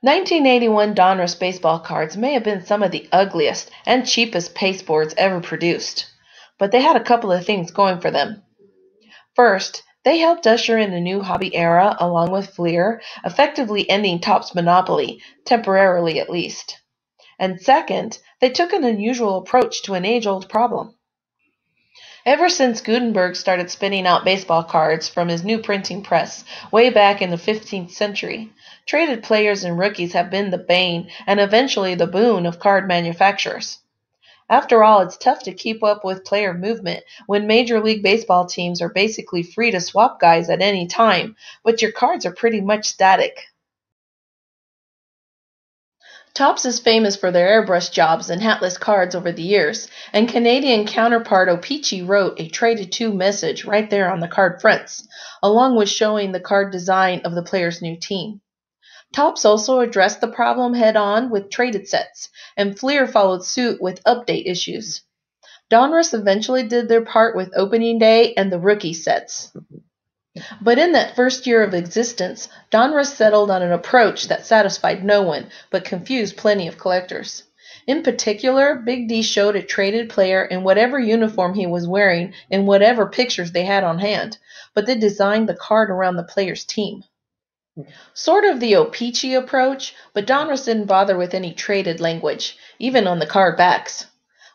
1981 Donruss baseball cards may have been some of the ugliest and cheapest pasteboards ever produced, but they had a couple of things going for them. First, they helped usher in a new hobby era along with Fleer, effectively ending Topps monopoly, temporarily at least. And second, they took an unusual approach to an age old problem. Ever since Gutenberg started spinning out baseball cards from his new printing press way back in the 15th century, traded players and rookies have been the bane and eventually the boon of card manufacturers. After all, it's tough to keep up with player movement when Major League Baseball teams are basically free to swap guys at any time, but your cards are pretty much static. Topps is famous for their airbrush jobs and hatless cards over the years, and Canadian counterpart O-Pee-Chee wrote a traded to message right there on the card fronts, along with showing the card design of the player's new team. Topps also addressed the problem head on with traded sets, and Fleer followed suit with update issues. Donruss eventually did their part with opening day and the rookie sets. But in that first year of existence, Donruss settled on an approach that satisfied no one, but confused plenty of collectors. In particular, Big D showed a traded player in whatever uniform he was wearing and whatever pictures they had on hand, but they designed the card around the player's team. Sort of the O-Pee-Chee approach, but Donruss didn't bother with any traded language, even on the card backs.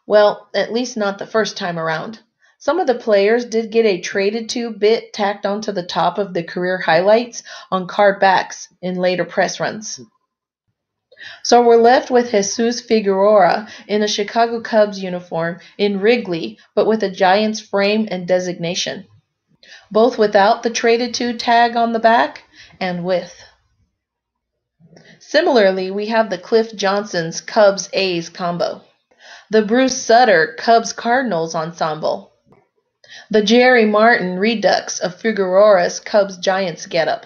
Well, at least not the first time around. Some of the players did get a traded to bit tacked onto the top of the career highlights on card backs in later press runs. So we're left with Jesus Figueroa in a Chicago Cubs uniform in Wrigley, but with a Giants frame and designation. Both without the traded to tag on the back and with. Similarly, we have the Cliff Johnson's Cubs A's combo, the Bruce Sutter Cubs Cardinals ensemble, the Jerry Martin redux of Figueroa's Cubs Giants getup.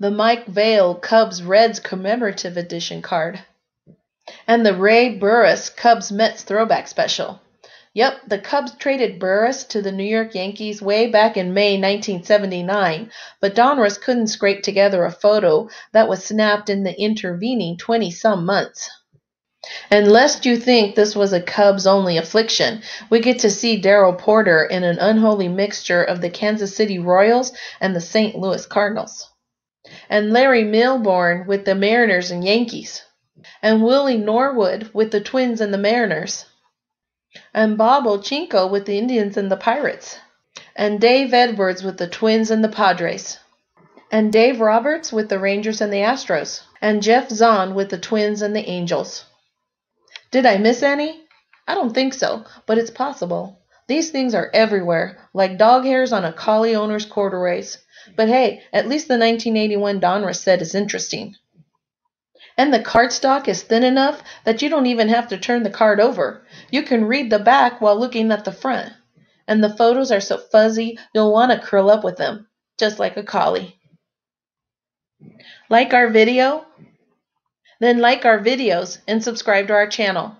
The Mike Vail Cubs Reds commemorative edition card. And the Ray Burris Cubs Mets throwback special. Yep, the Cubs traded Burris to the New York Yankees way back in May 1979, but Donruss couldn't scrape together a photo that was snapped in the intervening 20 some months. And lest you think this was a Cubs only affliction, we get to see Darrell Porter in an unholy mixture of the Kansas City Royals and the St. Louis Cardinals. And Larry Milbourne with the Mariners and Yankees. And Willie Norwood with the Twins and the Mariners. And Bob Owchinko with the Indians and the Pirates. And Dave Edwards with the Twins and the Padres. And Dave Roberts with the Rangers and the Astros. And Geoff Zahn with the Twins and the Angels. Did I miss any? I don't think so, but it's possible. These things are everywhere, like dog hairs on a collie owner's corduroys. But hey, at least the 1981 Donruss set is interesting. And the cardstock is thin enough that you don't even have to turn the card over. You can read the back while looking at the front. And the photos are so fuzzy you'll want to curl up with them, just like a collie. Like our video? Then like our videos and subscribe to our channel.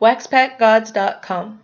WaxPackGods.com